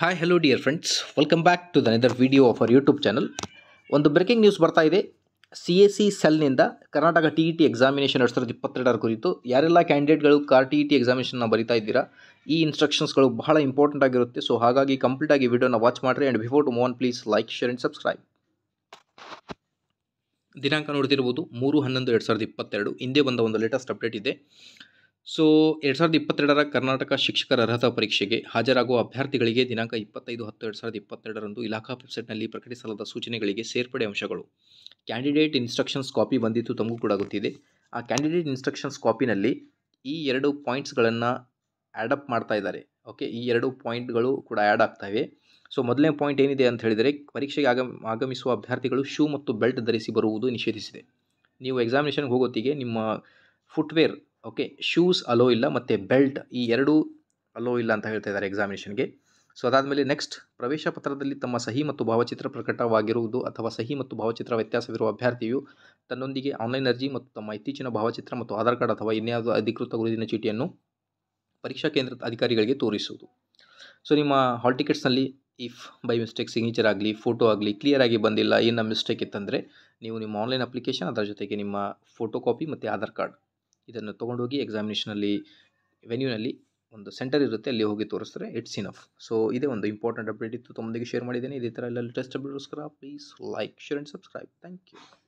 Hi hello dear friends welcome back to the another video of our YouTube channel ಒಂದು breaking news ಬರ್ತಾ ಇದೆ. C A C ಸೆಲ್ನಿಂದ Karnataka T E T examination ಎರಡು ಸಾವಿರದ ಇಪ್ಪತ್ತೆರಡರ ಕುರಿತು ಯಾರೆಲ್ಲ ಕ್ಯಾಂಡಿಡೇಟ್ಗಳು ಕಾರ್ ಟಿ ಇ ಟಿ ಎಕ್ಸಾಮಿನೇಷನ್ನ ಬರಿತಾ ಇದ್ದೀರಾ? ಈ ಇನ್ಸ್ಟ್ರಕ್ಷನ್ಸ್ಗಳು ಬಹಳ ಇಂಪಾರ್ಟೆಂಟ್ ಆಗಿರುತ್ತೆ. ಸೊ ಹಾಗಾಗಿ ಕಂಪ್ಲೀಟಾಗಿ ವಿಡಿಯೋನ ವಾಚ್ ಮಾಡಿರಿ. And before to move on please like share and subscribe ದಿನಾಂಕ ನೋಡ್ತಿರ್ಬೋದು. ಮೂರು ಹನ್ನೊಂದು ಎರಡು ಸಾವಿರದ ಇಪ್ಪತ್ತೆರಡು. ಹಿಂದೆ ಬಂದ ಒಂದು ಲೇಟೆಸ್ಟ್ ಅಪ್ಡೇಟ್ ಇದೆ. ಸೊ ಎರಡು ಸಾವಿರದ ಇಪ್ಪತ್ತೆರಡರ ಕರ್ನಾಟಕ ಶಿಕ್ಷಕರ ಅರ್ಹತಾ ಪರೀಕ್ಷೆಗೆ ಹಾಜರಾಗುವ ಅಭ್ಯರ್ಥಿಗಳಿಗೆ ದಿನಾಂಕ ಇಪ್ಪತ್ತೈದು ಹತ್ತು ಎರಡು ಸಾವಿರದ ಇಪ್ಪತ್ತೆರಡರಂದು ಇಲಾಖಾ ವೆಬ್ಸೈಟ್ನಲ್ಲಿ ಪ್ರಕಟಿಸಲಾದ ಸೂಚನೆಗಳಿಗೆ ಸೇರ್ಪಡೆ ಅಂಶಗಳು. ಕ್ಯಾಂಡಿಡೇಟ್ ಇನ್ಸ್ಟ್ರಕ್ಷನ್ಸ್ ಕಾಪಿ ಬಂದಿತ್ತು ತಮಗೂ ಕೂಡ ಗೊತ್ತಿದೆ. ಆ ಕ್ಯಾಂಡಿಡೇಟ್ ಇನ್ಸ್ಟ್ರಕ್ಷನ್ಸ್ ಕಾಪಿನಲ್ಲಿ ಈ ಎರಡು ಪಾಯಿಂಟ್ಸ್ಗಳನ್ನು ಆ್ಯಡಪ್ ಮಾಡ್ತಾ ಇದ್ದಾರೆ. ಓಕೆ ಈ ಎರಡು ಪಾಯಿಂಟ್ಗಳು ಕೂಡ ಆ್ಯಡ್ ಆಗ್ತವೆ ಸೊ ಮೊದಲನೇ ಪಾಯಿಂಟ್ ಏನಿದೆ ಅಂತ ಹೇಳಿದರೆ ಪರೀಕ್ಷೆಗೆ ಆಗಮ, ಆಗಮಿಸುವ ಅಭ್ಯರ್ಥಿಗಳು ಶೂ ಮತ್ತು ಬೆಲ್ಟ್ ಧರಿಸಿ ಬರುವುದು ನಿಷೇಧಿಸಿದೆ. ನೀವು ಎಕ್ಸಾಮಿನೇಷನ್ಗೆ ಹೋಗೋತ್ತಿಗೆ ನಿಮ್ಮ ಫುಟ್ವೇರ್ ಓಕೆ ಶೂಸ್ ಅಲೋ ಇಲ್ಲ, ಮತ್ತು ಬೆಲ್ಟ್ ಈ ಎರಡೂ ಅಲೋ ಇಲ್ಲ ಅಂತ ಹೇಳ್ತಾ ಇದ್ದಾರೆ ಎಕ್ಸಾಮಿನೇಷನ್ಗೆ ಸೊ ಅದಾದಮೇಲೆ ನೆಕ್ಸ್ಟ್ ಪ್ರವೇಶ ಪತ್ರದಲ್ಲಿ ತಮ್ಮ ಸಹಿ ಮತ್ತು ಭಾವಚಿತ್ರ ಪ್ರಕಟವಾಗಿರುವುದು ಅಥವಾ ಸಹಿ ಮತ್ತು ಭಾವಚಿತ್ರ ವ್ಯತ್ಯಾಸವಿರುವ ಅಭ್ಯರ್ಥಿಯು ತನ್ನೊಂದಿಗೆ ಆನ್ಲೈನ್ ಅರ್ಜಿ ಮತ್ತು ತಮ್ಮ ಇತ್ತೀಚಿನ ಭಾವಚಿತ್ರ ಮತ್ತು ಆಧಾರ್ ಕಾರ್ಡ್ ಅಥವಾ ಇನ್ಯಾವುದೋ ಅಧಿಕೃತ ಗುರುತಿನ ಚೀಟಿಯನ್ನು ಪರೀಕ್ಷಾ ಕೇಂದ್ರದ ಅಧಿಕಾರಿಗಳಿಗೆ ತೋರಿಸುವುದು. ಸೊ ನಿಮ್ಮ ಹಾಲ್ ಟಿಕೆಟ್ಸ್ನಲ್ಲಿ ಇಫ್ ಬೈ ಮಿಸ್ಟೇಕ್ ಸಿಗ್ನೇಚರ್ ಆಗಲಿ ಫೋಟೋ ಆಗಲಿ ಕ್ಲಿಯರಾಗಿ ಬಂದಿಲ್ಲ, ಏನು ಮಿಸ್ಟೇಕ್ ಇತ್ತಂದರೆ, ನೀವು ನಿಮ್ಮ ಆನ್ಲೈನ್ ಅಪ್ಲಿಕೇಶನ್ ಅದರ ಜೊತೆಗೆ ನಿಮ್ಮ ಫೋಟೋ ಕಾಪಿ ಮತ್ತು ಆಧಾರ್ ಕಾರ್ಡ್. ಇದನ್ನು ತೊಗೊಂಡೋಗಿ ಎಕ್ಸಾಮಿನೇಷನಲ್ಲಿ ವೆನ್ಯೂನಲ್ಲಿ ಒಂದು ಸೆಂಟರ್ ಇರುತ್ತೆ, ಅಲ್ಲಿ ಹೋಗಿ ತೋರಿಸ್ತಾರೆ ಇಟ್ಸ್ ಇನಫ್ ಸೊ ಇದೇ ಒಂದು ಇಂಪಾರ್ಟೆಂಟ್ ಅಪ್ಡೇಟ್ ಇತ್ತು. ತಮ್ಮೊಂದಿಗೆ ಶೇರ್ ಮಾಡಿದ್ದೇನೆ. ಇದೇ ಥರ ಎಲ್ಲ latest ಅಪ್ಡೇಟ್ಗೋಸ್ಕರ please like share and subscribe thank you